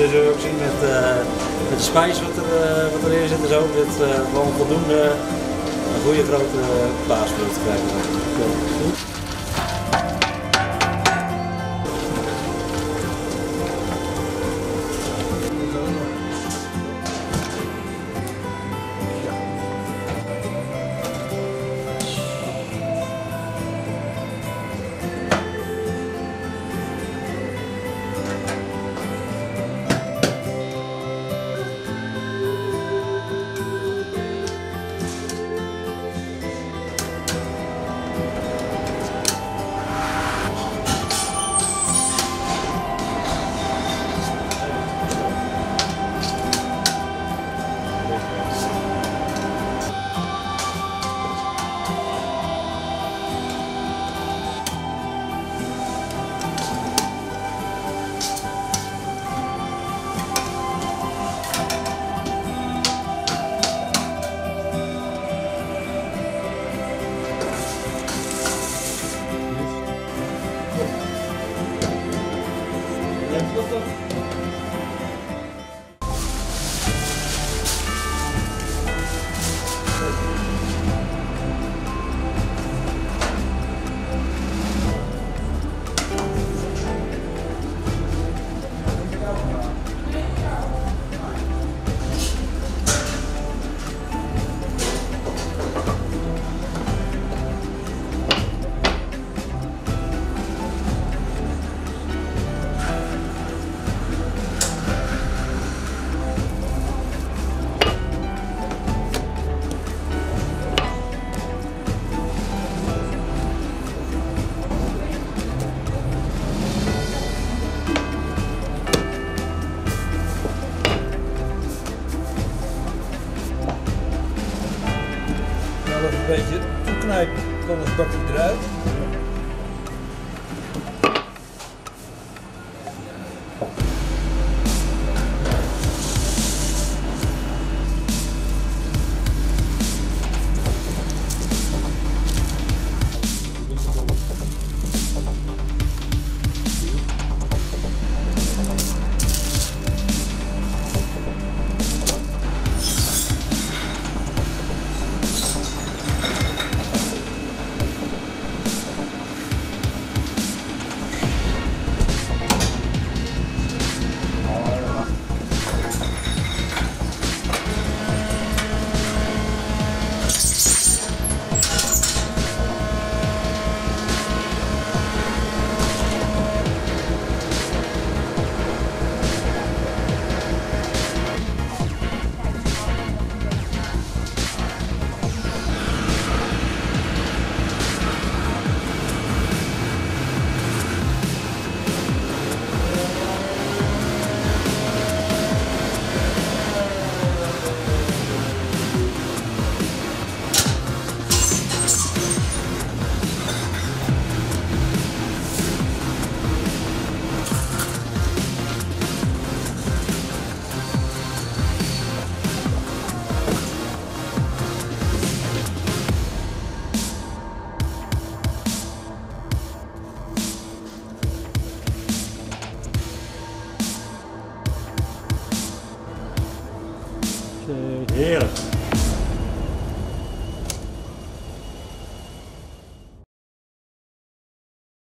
Is er ook zien met, uh, met de spijs wat, uh, wat erin zit en zo. Dit uh, gewoon voldoende een goede grote paasvloed krijgen. Gracias. Nog een beetje toeknijpen, anders bakt hij eruit. Terça.